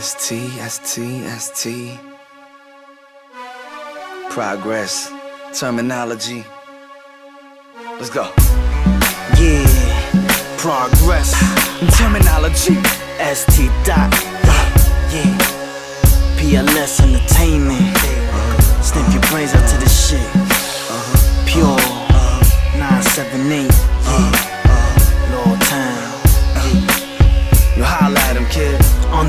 ST, ST, ST. Progress, Termanology. Let's go. Yeah, progress, Termanology. ST dot, yeah, PLS Entertainment. Snip your brains out to this shit. Uh-huh. Pure, uh, 978,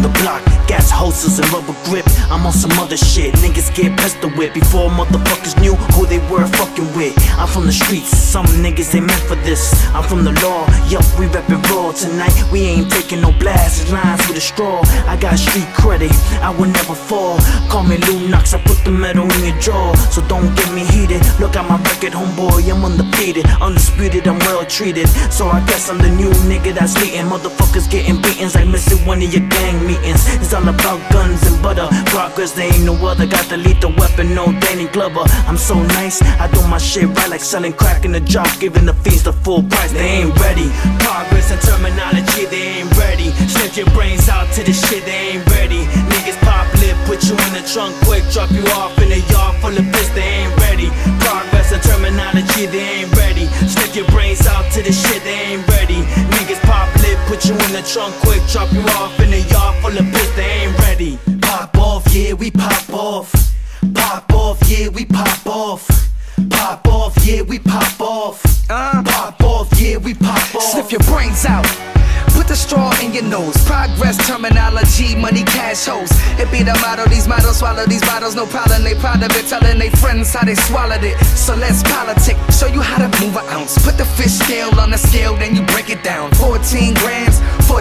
the block, gas hoses and rubber grip. I'm on some other shit. Niggas get pistol with before motherfuckers knew who they were fucking with. I'm from the streets, some niggas ain't meant for this. I'm from the law, yup, we reppin' raw. Tonight, we ain't taking no blasts, lines with a straw. I got street credit, I will never fall. Call me Lou I put the metal in your jaw. So don't get me heated. Look at my record, homeboy, I'm undefeated. Undisputed, I'm well treated. So I guess I'm the new nigga that's leading. Motherfuckers getting beatings like missing one of your gang meetings. It's all about guns and butter. Progress, there ain't no other. Got the lethal weapon, no Danny Glover. I'm so nice, I do my shit right like selling crack in the job, giving the fiends the full price. They ain't ready. Progress and Termanology, they ain't ready. Snip your brains out to this shit, they ain't ready. Niggas pop lip, put you in the trunk quick, drop you off in a yard full of piss, they ain't ready. Progress and Termanology, they ain't ready. Snip your brains out to this shit, they ain't ready. Niggas pop put you in the trunk quick, drop you off in a yard full of piss, they ain't ready. Pop off, yeah, we pop off. Pop off, yeah, we pop off. Pop off, yeah, we pop off. Uh. Pop off, yeah, we pop off. Sniff your brains out. Put the straw in your nose. Progress, Termanology, money, cash hoes. It be the motto, these models swallow these bottles, no problem. They proud of it, telling they friends how they swallowed it. So let's politic, show you how to move an ounce. Put the fish scale on the scale, then you break it down. 14 grams,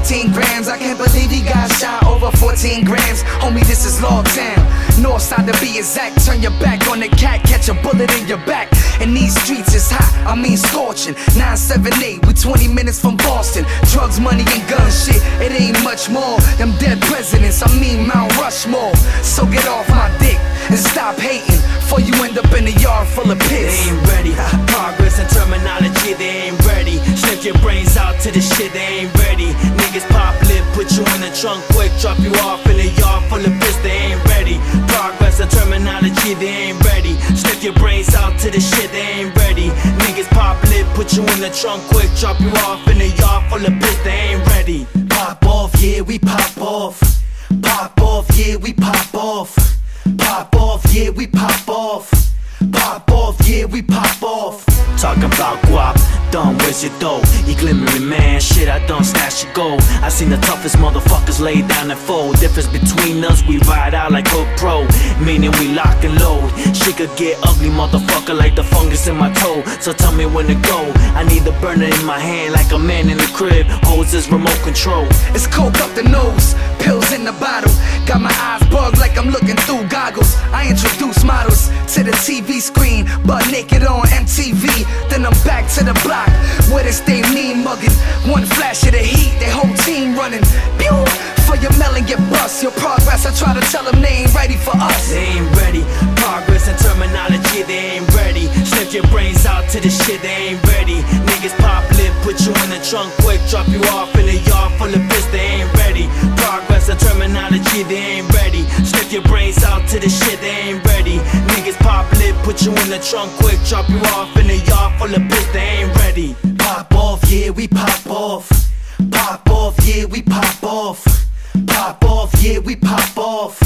14 grams. I can't believe he got shot over 14 grams. Homie, this is Law Town. North side to be exact. Turn your back on the cat, catch a bullet in your back. And these streets is hot, I mean scorching. 978, we 20 minutes from Boston. Drugs, money, and gun shit, it ain't much more. Them dead presidents, I mean Mount Rushmore. So get off my dick and stop hating. Before you end up in a yard full of piss. They ain't ready. Progress and Termanology, they ain't your brains out to this shit, they ain't ready. Niggas pop lip, put you in the trunk quick, drop you off in a yard full of piss, they ain't ready. Progress and Termanology, they ain't ready. Snip your brains out to this shit, they ain't ready. Niggas pop lip, put you in the trunk quick, drop you off in a yard full of piss, they ain't ready. Pop off, yeah, we pop off. Pop off, yeah, we pop off. Pop off, yeah, we pop off. Pop off, yeah, we pop off. Talk about guap, done where's your dough? You glimmering man, shit I done stash your gold. I seen the toughest motherfuckers lay down and fold. Difference between us, we ride out like Coke Pro, meaning we lock and load. She could get ugly, motherfucker, like the fungus in my toe. So tell me when to go. I need the burner in my hand, like a man in the crib. Holds his remote control. It's coke up the nose, pills in the bottle. Got my eyes bugged like I'm looking through goggles. I introduce models to the TV screen, but naked on MTV. Then I'm back to the block where they stay mean mugging. One flash of the heat, they whole team running. Pew! For your melon, get bust. Your progress, I try to tell them they ain't ready for us. They ain't ready. Progress and Termanology, they ain't ready. Snip your brains out to this shit, they ain't ready. Niggas pop lip, put you in the trunk quick, drop you off in a yard full of piss, they ain't ready. Progress and Termanology, they ain't ready. Snip your brains out to this shit, they ain't ready. Put you in the trunk quick, drop you off in the yard full of bitch they ain't ready. Pop off, yeah, we pop off. Pop off, yeah, we pop off. Pop off, yeah, we pop off.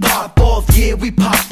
Pop off, yeah, we pop